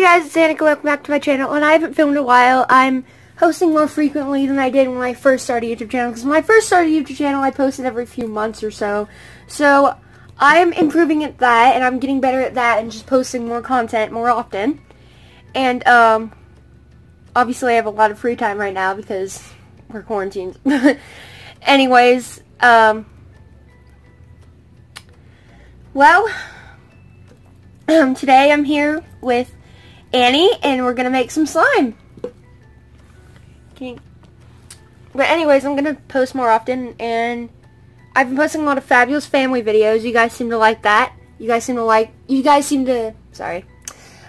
Hey guys, it's Annika. Welcome back to my channel. And I haven't filmed in a while. I'm hosting more frequently than I did when I first started YouTube channel. Because when I first started YouTube channel, I posted every few months or so. So I'm improving at that, and I'm getting better at that, and just posting more content more often. And um, obviously, I have a lot of free time right now because we're quarantined. Anyways, um, well, um, today I'm here with Annie, and we're gonna make some slime. But anyways, I'm gonna post more often, and I've been posting a lot of fabulous family videos. You guys seem to like that. You guys seem to like. You guys seem to. Sorry,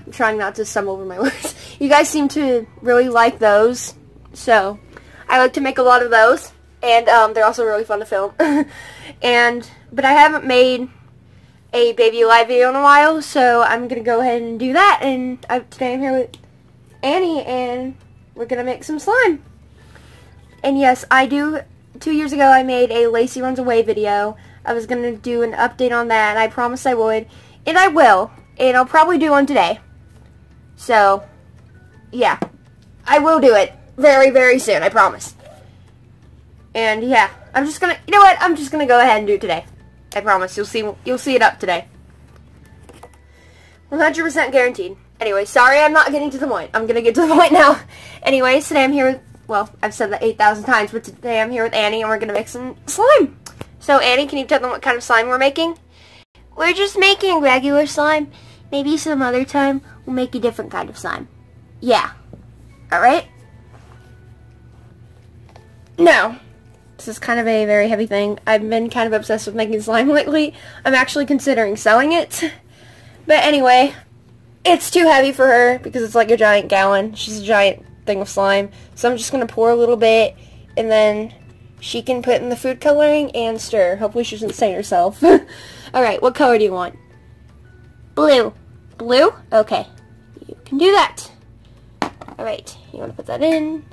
I'm trying not to stumble over my words. You guys seem to really like those, so I like to make a lot of those, and um, they're also really fun to film. and but I haven't made a Baby Alive video in a while, so I'm going to go ahead and do that. And I, today I'm here with Annie, and we're going to make some slime. And yes, I do, two years ago I made a Lacey Runs Away video. I was going to do an update on that, and I promised I would. And I will. And I'll probably do one today. So, yeah. I will do it very, very soon, I promise. And yeah, I'm just going to, you know what, I'm just going to go ahead and do it today. I promise. You'll see you'll see it up today. 100% guaranteed. Anyway, sorry I'm not getting to the point. I'm going to get to the point now. Anyways, today I'm here with, well, I've said that 8,000 times, but today I'm here with Annie and we're going to make some slime. So, Annie, can you tell them what kind of slime we're making? We're just making regular slime. Maybe some other time we'll make a different kind of slime. Yeah. Alright? Now, this is kind of a very heavy thing. I've been kind of obsessed with making slime lately. I'm actually considering selling it. But anyway, it's too heavy for her because it's like a giant gallon. She's a giant thing of slime. So I'm just going to pour a little bit and then she can put in the food coloring and stir. Hopefully she doesn't stain herself. Alright, what color do you want? Blue. Blue? Okay. You can do that. Alright, you want to put that in.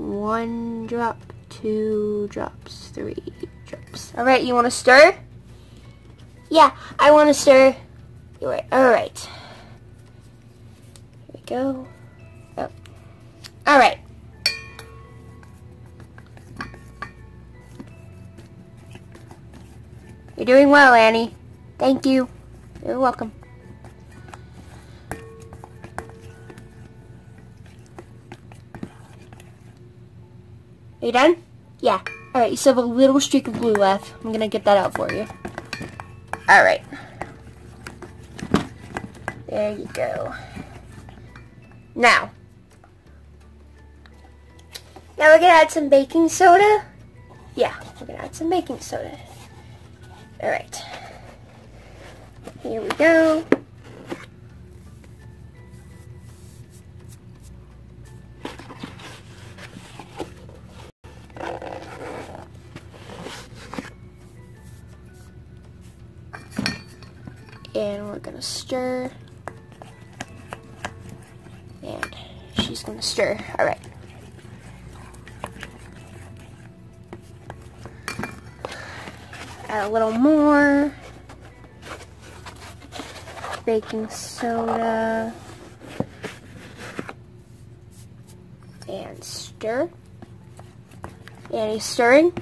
One drop, two drops, three drops. Alright, you want to stir? Yeah, I want to stir. You're right. Alright. Here we go. Oh. Alright. You're doing well, Annie. Thank you. You're welcome. Are you done? Yeah. Alright, you still have a little streak of glue left. I'm going to get that out for you. Alright. There you go. Now. Now we're going to add some baking soda. Yeah, we're going to add some baking soda. Alright. Here we go. And we're gonna stir. And she's gonna stir. All right. Add a little more. Baking soda. And stir. And he's stirring?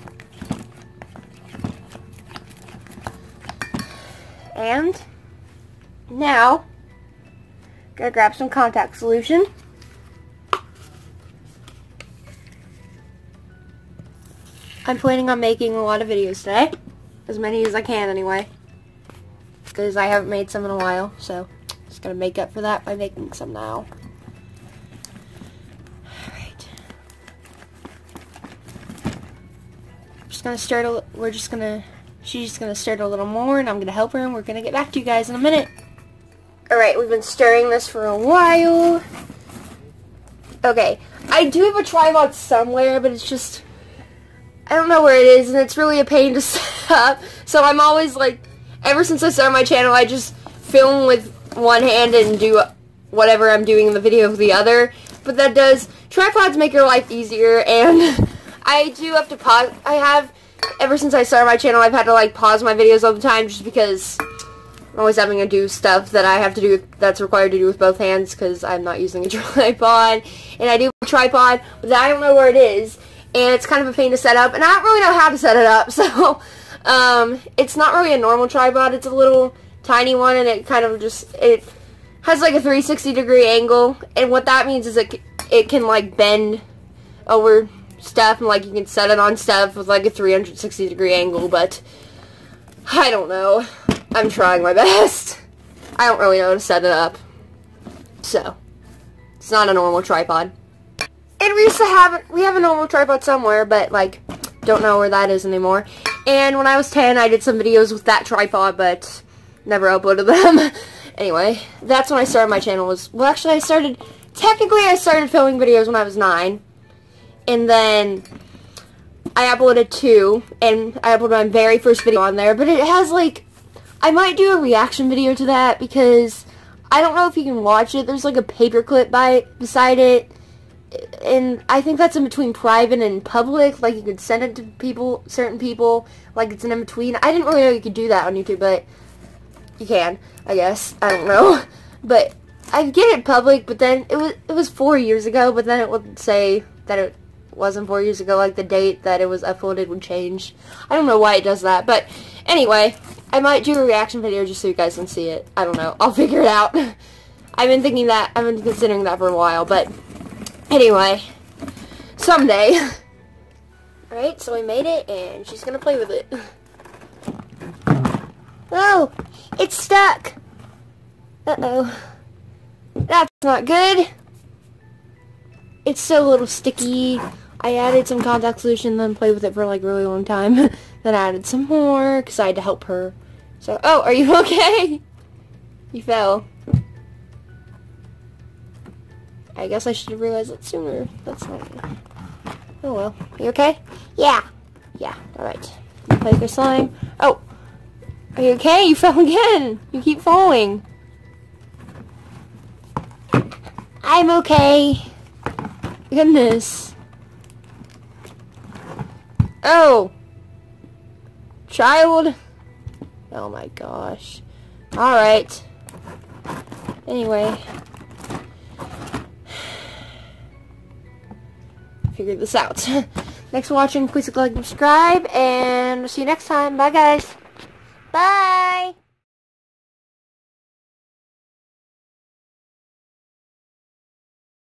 And now, gonna grab some contact solution. I'm planning on making a lot of videos today. As many as I can anyway. Because I haven't made some in a while, so just gonna make up for that by making some now. Alright. Just gonna start a, we're just gonna, she's just gonna start a little more and I'm gonna help her and we're gonna get back to you guys in a minute. Alright, we've been stirring this for a while. Okay, I do have a tripod somewhere, but it's just, I don't know where it is, and it's really a pain to set up. So I'm always like, ever since I started my channel, I just film with one hand and do whatever I'm doing in the video with the other. But that does, tripods make your life easier, and I do have to pause, I have, ever since I started my channel, I've had to like pause my videos all the time just because I'm always having to do stuff that I have to do that's required to do with both hands because I'm not using a tripod. And I do a tripod, but I don't know where it is. And it's kind of a pain to set up. And I don't really know how to set it up. So um, it's not really a normal tripod. It's a little tiny one and it kind of just, it has like a 360 degree angle. And what that means is it, it can like bend over stuff and like you can set it on stuff with like a 360 degree angle. But I don't know. I'm trying my best. I don't really know how to set it up. So, it's not a normal tripod. And we used to have, we have a normal tripod somewhere, but like, don't know where that is anymore. And when I was 10, I did some videos with that tripod, but never uploaded them. anyway, that's when I started my channel. Was Well, actually, I started, technically I started filming videos when I was 9. And then I uploaded two, and I uploaded my very first video on there, but it has like I might do a reaction video to that because I don't know if you can watch it. There's like a paperclip by beside it. And I think that's in between private and public. Like you could send it to people, certain people. Like it's an in between. I didn't really know you could do that on YouTube, but you can, I guess. I don't know. But I get it public, but then it was it was four years ago. But then it would say that it wasn't four years ago. Like the date that it was uploaded would change. I don't know why it does that, but anyway. I might do a reaction video just so you guys can see it. I don't know. I'll figure it out. I've been thinking that, I've been considering that for a while, but anyway, someday. Alright, so I made it, and she's gonna play with it. Oh, it's stuck. Uh-oh. That's not good. It's a little sticky. I added some contact solution, then played with it for like really long time. then I added some more because I had to help her. So, oh, are you okay? You fell. I guess I should have realized it sooner. That's not good. Oh well. You okay? Yeah. Yeah, alright. Play your slime. Oh! Are you okay? You fell again! You keep falling. I'm okay. Goodness. Oh! Child! Oh my gosh. Alright. Anyway. Figured this out. Thanks for watching. Please click like and subscribe. And see you next time. Bye guys. Bye!